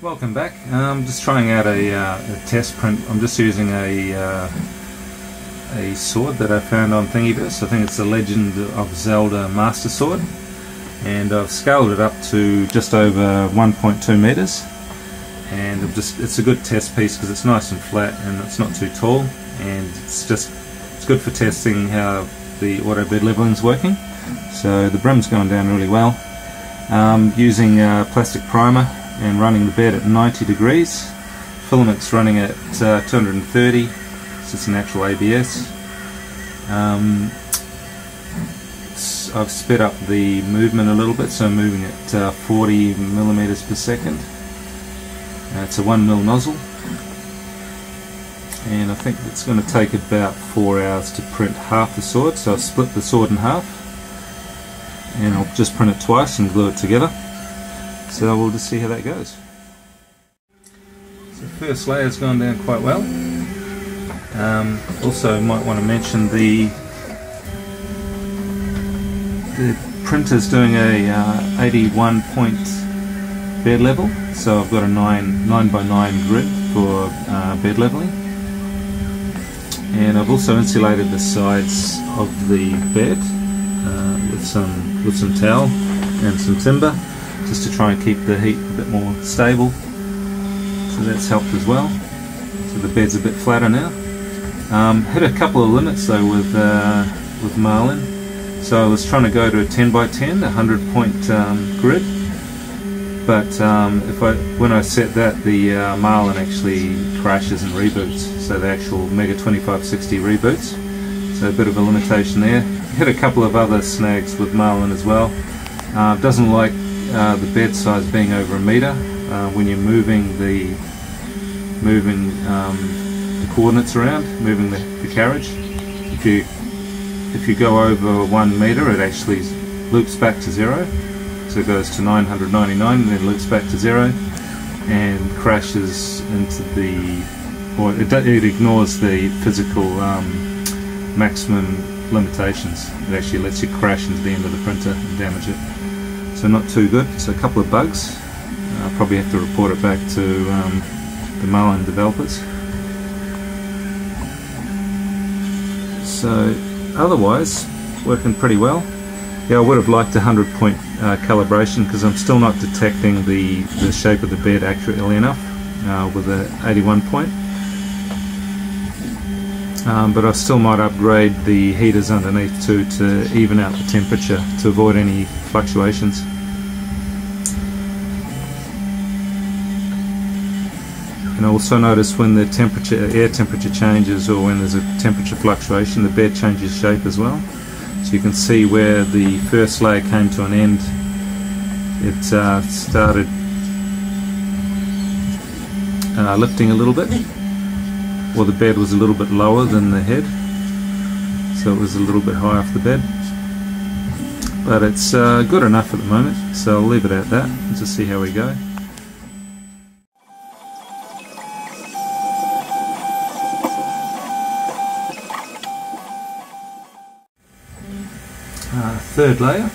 Welcome back. I'm just trying out a, uh, a, test print. I'm just using a uh, a sword that I found on Thingiverse. I think it's the Legend of Zelda Master Sword, and I've scaled it up to just over 1.2 meters. And just it's a good test piece because it's nice and flat and it's not too tall, and it's just it's good for testing how the auto bed leveling is working. So the brim's going down really well. Um, using a plastic primer and running the bed at 90 degrees. Filament's running at uh, 230, so it's natural ABS. Um, I've sped up the movement a little bit, so I'm moving at uh, 40 millimeters per second. Uh, it's a 1 mil nozzle, and I think it's going to take about 4 hours to print half the sword, so I've split the sword in half, and I'll just print it twice and glue it together. So we'll just see how that goes. So the first layer's gone down quite well. Um, also might want to mention the the printer's doing a uh, 81 point bed level so I've got a 9, 9 by 9 grid for uh, bed leveling and I've also insulated the sides of the bed uh, with some with some towel and some timber just to try and keep the heat a bit more stable. So that's helped as well. So the bed's a bit flatter now. Um, hit a couple of limits though with uh, with Marlin. So I was trying to go to a 10 by 10, a 100 point um, grid. But um, if I when I set that, the uh, Marlin actually crashes and reboots. So the actual Mega 2560 reboots. So a bit of a limitation there. Hit a couple of other snags with Marlin as well. Uh, doesn't like uh, the bed size being over a meter uh, when you're moving the moving um, the coordinates around, moving the, the, carriage. If you if you go over one meter, it actually loops back to zero. So it goes to 999 and then loops back to zero and crashes into the or it, it ignores the physical um, maximum limitations. It actually lets you crash into the end of the printer and damage it so not too good. So a couple of bugs. I'll probably have to report it back to um, the Marlin developers. So otherwise, working pretty well. Yeah, I would have liked a 100 point uh, calibration because I'm still not detecting the, the shape of the bed accurately enough uh, with a 81 point. Um, but I still might upgrade the heaters underneath too to even out the temperature to avoid any fluctuations. And also notice when the temperature, air temperature changes or when there's a temperature fluctuation, the bed changes shape as well. So you can see where the first layer came to an end. It uh, started uh, lifting a little bit or the bed was a little bit lower than the head so it was a little bit high off the bed. But it's uh, good enough at the moment so I'll leave it at that. And just see how we go. Uh, third layer